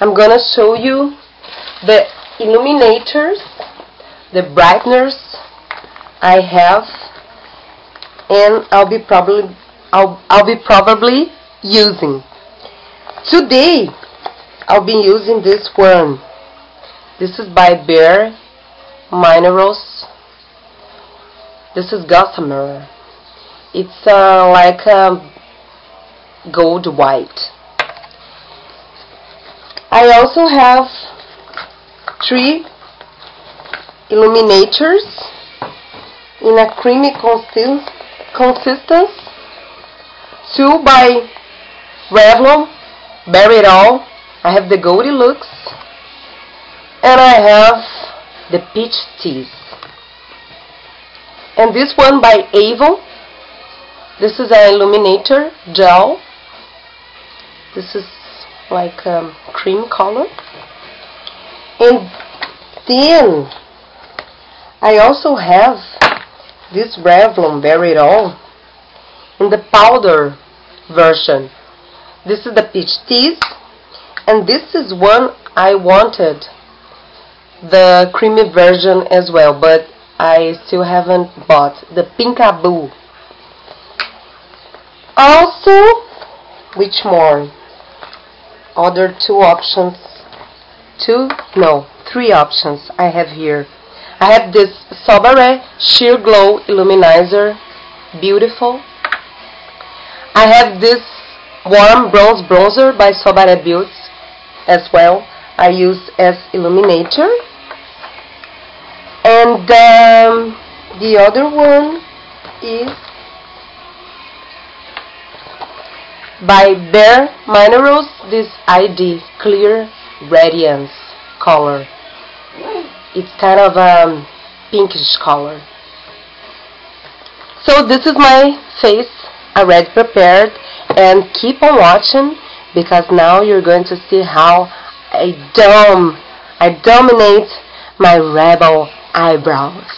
I'm gonna show you the illuminators, the brighteners I have, and I'll be probably I'll I'll be probably using. Today I'll be using this one. This is by Bare Minerals. This is Gossamer. It's uh, like a gold white. I also have three illuminators in a creamy consist consistence. Two by Revlon, Bare It All. I have the Goldi Looks. And I have the Peach Tease And this one by Avon. This is an illuminator gel. This is like um, cream color. And then I also have this Revlon All in the powder version. This is the Peach Tease and this is one I wanted the creamy version as well but I still haven't bought the Pink a Boo also which more other two options. Two? No three options I have here. I have this Sobaré Sheer Glow Illuminizer. Beautiful. I have this warm bronze bronzer by Sobaré Beauty as well. I use as illuminator. And um, the other one is by Bare Minerals this ID Clear Radiance color. It's kind of a um, pinkish color. So this is my face already prepared and keep on watching because now you're going to see how I dom I dominate my rebel eyebrows